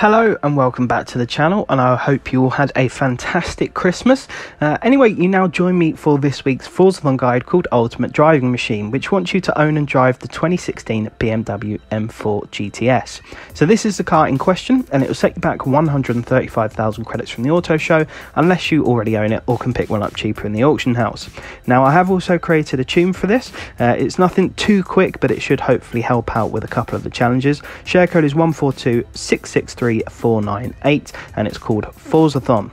Hello and welcome back to the channel, and I hope you all had a fantastic Christmas. Uh, anyway, you now join me for this week's Forzathon guide called Ultimate Driving Machine, which wants you to own and drive the 2016 BMW M4 GTS. So, this is the car in question, and it will set you back 135,000 credits from the auto show, unless you already own it or can pick one up cheaper in the auction house. Now, I have also created a tune for this. Uh, it's nothing too quick, but it should hopefully help out with a couple of the challenges. Share code is 142663. 3498 and it's called Forzathon.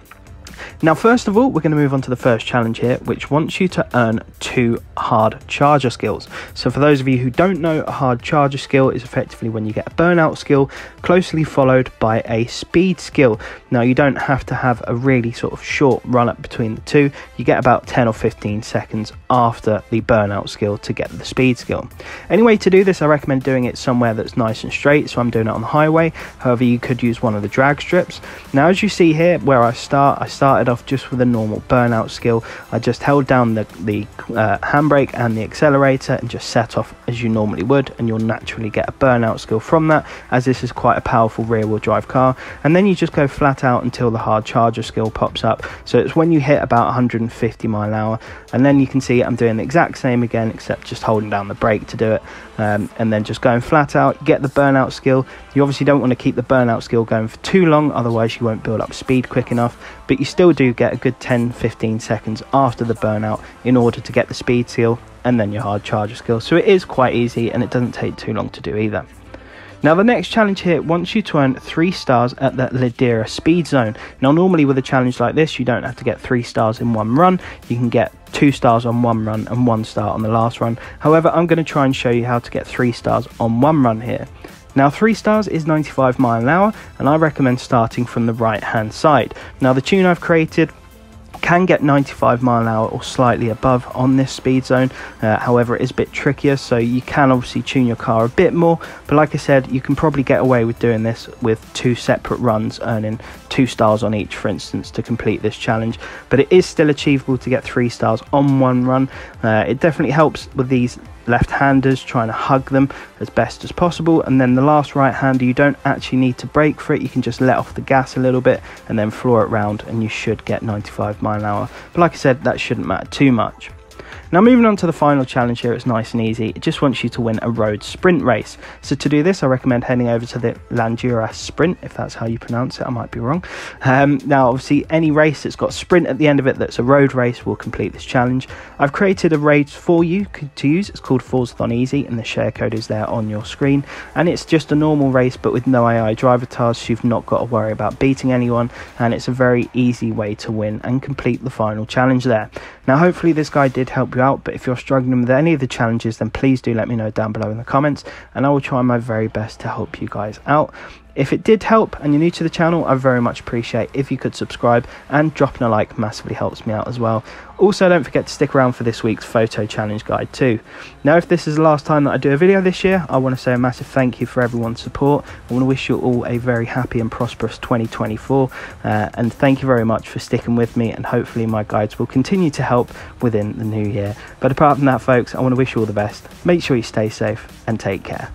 Now, first of all, we're going to move on to the first challenge here, which wants you to earn two hard charger skills. So, for those of you who don't know, a hard charger skill is effectively when you get a burnout skill closely followed by a speed skill. Now, you don't have to have a really sort of short run up between the two, you get about 10 or 15 seconds after the burnout skill to get the speed skill. Anyway, to do this, I recommend doing it somewhere that's nice and straight, so I'm doing it on the highway. However, you could use one of the drag strips. Now, as you see here, where I start, I started off just with a normal burnout skill. I just held down the, the uh, handbrake and the accelerator and just set off as you normally would, and you'll naturally get a burnout skill from that, as this is quite a powerful rear wheel drive car. And then you just go flat out until the hard charger skill pops up. So it's when you hit about 150 mile an hour, and then you can see I'm doing the exact same again, except just holding down the brake to do it, um, and then just going flat out, get the burnout skill. You obviously don't want to keep the burnout skill going for too long, otherwise, you won't build up speed quick enough, but you still do get a good 10 15 seconds after the burnout in order to get the speed skill and then your hard charger skill. So it is quite easy and it doesn't take too long to do either. Now the next challenge here wants you to earn 3 stars at the Ladera speed zone. Now normally with a challenge like this you don't have to get 3 stars in one run, you can get 2 stars on one run and 1 star on the last run. However I'm going to try and show you how to get 3 stars on one run here. Now 3 stars is 95 mile an hour and I recommend starting from the right hand side. Now the tune I've created can get 95 mile an hour or slightly above on this speed zone. Uh, however it is a bit trickier so you can obviously tune your car a bit more. But like i said you can probably get away with doing this with two separate runs earning two stars on each for instance to complete this challenge. But it is still achievable to get three stars on one run. Uh, it definitely helps with these left-handers trying to hug them as best as possible. And then the last right-hander you don't actually need to brake for it. You can just let off the gas a little bit and then floor it round and you should get 95 mile an hour. But like I said that shouldn't matter too much now moving on to the final challenge here, it's nice and easy. It just wants you to win a road sprint race. So to do this, I recommend heading over to the Landura Sprint, if that's how you pronounce it, I might be wrong. Um, now obviously any race that's got sprint at the end of it that's a road race will complete this challenge. I've created a race for you to use, it's called Forzathon Easy and the share code is there on your screen. And it's just a normal race but with no AI Drivatars, you've not got to worry about beating anyone and it's a very easy way to win and complete the final challenge there. Now hopefully this guide did help you out. But if you're struggling with any of the challenges, then please do let me know down below in the comments, and I will try my very best to help you guys out. If it did help and you're new to the channel, I very much appreciate if you could subscribe and dropping a like massively helps me out as well. Also, don't forget to stick around for this week's photo challenge guide too. Now, if this is the last time that I do a video this year, I want to say a massive thank you for everyone's support. I want to wish you all a very happy and prosperous 2024, uh, and thank you very much for sticking with me. And hopefully, my guides will continue to help within the new year. But apart from that, folks, I want to wish you all the best. Make sure you stay safe and take care.